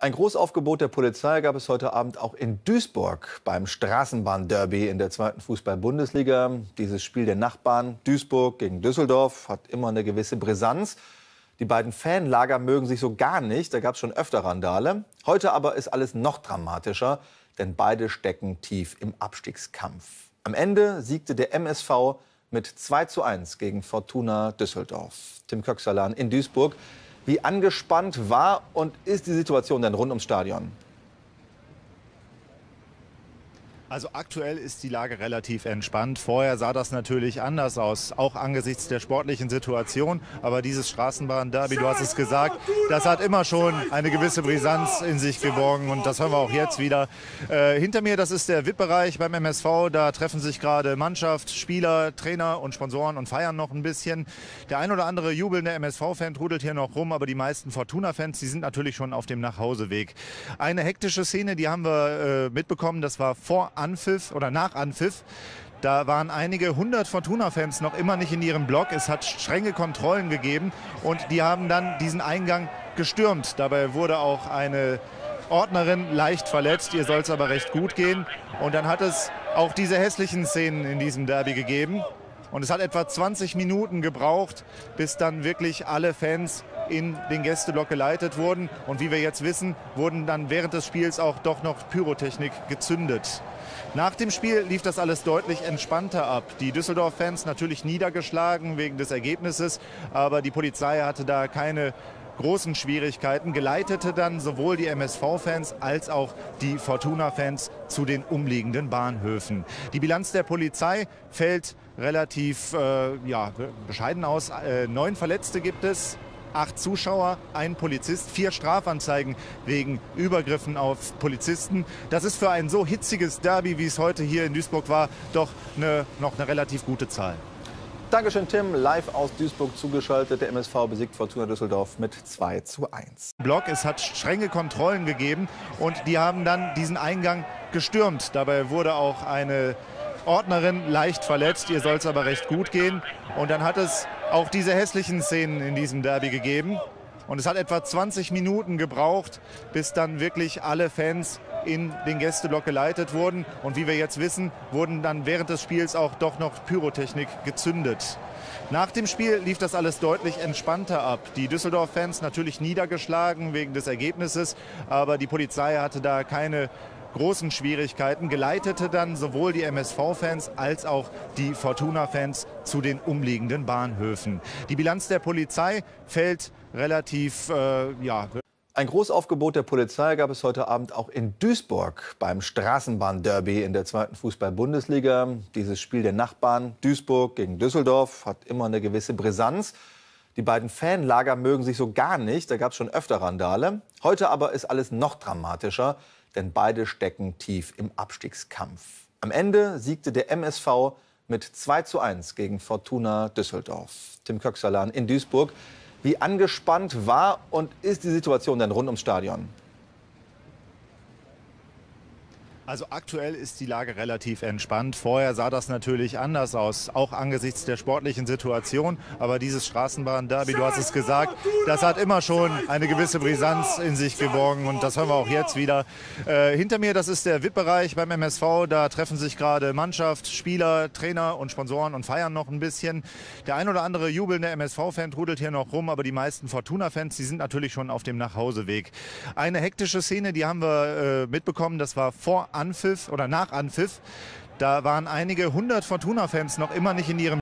Ein Großaufgebot der Polizei gab es heute Abend auch in Duisburg beim Straßenbahnderby in der zweiten Fußball-Bundesliga. Dieses Spiel der Nachbarn Duisburg gegen Düsseldorf hat immer eine gewisse Brisanz. Die beiden Fanlager mögen sich so gar nicht, da gab es schon öfter Randale. Heute aber ist alles noch dramatischer, denn beide stecken tief im Abstiegskampf. Am Ende siegte der MSV mit 2 zu 1 gegen Fortuna Düsseldorf. Tim Köxalan in Duisburg. Wie angespannt war und ist die Situation denn rund ums Stadion? Also aktuell ist die Lage relativ entspannt. Vorher sah das natürlich anders aus, auch angesichts der sportlichen Situation. Aber dieses Straßenbahn-Derby, du hast es gesagt, das hat immer schon eine gewisse Brisanz in sich geborgen und das hören wir auch jetzt wieder. Äh, hinter mir, das ist der VIP-Bereich beim MSV. Da treffen sich gerade Mannschaft, Spieler, Trainer und Sponsoren und feiern noch ein bisschen. Der ein oder andere jubelnde MSV-Fan trudelt hier noch rum, aber die meisten Fortuna-Fans, die sind natürlich schon auf dem Nachhauseweg. Eine hektische Szene, die haben wir äh, mitbekommen, das war vor Anpfiff oder nach Anpfiff. Da waren einige hundert Fortuna-Fans noch immer nicht in ihrem Block. Es hat strenge Kontrollen gegeben und die haben dann diesen Eingang gestürmt. Dabei wurde auch eine Ordnerin leicht verletzt. Ihr soll es aber recht gut gehen. Und dann hat es auch diese hässlichen Szenen in diesem Derby gegeben. Und es hat etwa 20 Minuten gebraucht, bis dann wirklich alle Fans in den Gästeblock geleitet wurden. Und wie wir jetzt wissen, wurden dann während des Spiels auch doch noch Pyrotechnik gezündet. Nach dem Spiel lief das alles deutlich entspannter ab. Die Düsseldorf-Fans natürlich niedergeschlagen wegen des Ergebnisses, aber die Polizei hatte da keine großen Schwierigkeiten, geleitete dann sowohl die MSV-Fans als auch die Fortuna-Fans zu den umliegenden Bahnhöfen. Die Bilanz der Polizei fällt relativ äh, ja, bescheiden aus. Äh, neun Verletzte gibt es, acht Zuschauer, ein Polizist, vier Strafanzeigen wegen Übergriffen auf Polizisten. Das ist für ein so hitziges Derby, wie es heute hier in Duisburg war, doch eine, noch eine relativ gute Zahl. Dankeschön, Tim. Live aus Duisburg zugeschaltet. Der MSV besiegt Fortuna Düsseldorf mit 2 zu 1. Block, es hat strenge Kontrollen gegeben und die haben dann diesen Eingang gestürmt. Dabei wurde auch eine Ordnerin leicht verletzt. Ihr soll es aber recht gut gehen. Und dann hat es auch diese hässlichen Szenen in diesem Derby gegeben. Und es hat etwa 20 Minuten gebraucht, bis dann wirklich alle Fans in den Gästeblock geleitet wurden. Und wie wir jetzt wissen, wurden dann während des Spiels auch doch noch Pyrotechnik gezündet. Nach dem Spiel lief das alles deutlich entspannter ab. Die Düsseldorf-Fans natürlich niedergeschlagen wegen des Ergebnisses, aber die Polizei hatte da keine großen Schwierigkeiten, geleitete dann sowohl die MSV-Fans als auch die Fortuna-Fans zu den umliegenden Bahnhöfen. Die Bilanz der Polizei fällt relativ, äh, ja. Ein Großaufgebot der Polizei gab es heute Abend auch in Duisburg beim Straßenbahnderby in der zweiten Fußball-Bundesliga. Dieses Spiel der Nachbarn Duisburg gegen Düsseldorf hat immer eine gewisse Brisanz. Die beiden Fanlager mögen sich so gar nicht, da gab es schon öfter Randale. Heute aber ist alles noch dramatischer denn beide stecken tief im Abstiegskampf. Am Ende siegte der MSV mit 2 zu 1 gegen Fortuna Düsseldorf. Tim Köxalan in Duisburg. Wie angespannt war und ist die Situation denn rund ums Stadion? Also aktuell ist die Lage relativ entspannt. Vorher sah das natürlich anders aus, auch angesichts der sportlichen Situation. Aber dieses Straßenbahn-Derby, du hast es gesagt, das hat immer schon eine gewisse Brisanz in sich geborgen und das hören wir auch jetzt wieder. Äh, hinter mir, das ist der VIP-Bereich beim MSV. Da treffen sich gerade Mannschaft, Spieler, Trainer und Sponsoren und feiern noch ein bisschen. Der ein oder andere jubelnde MSV-Fan trudelt hier noch rum, aber die meisten Fortuna-Fans, die sind natürlich schon auf dem Nachhauseweg. Eine hektische Szene, die haben wir äh, mitbekommen, das war vor Anpfiff oder nach Anpfiff. Da waren einige hundert Fortuna-Fans noch immer nicht in ihrem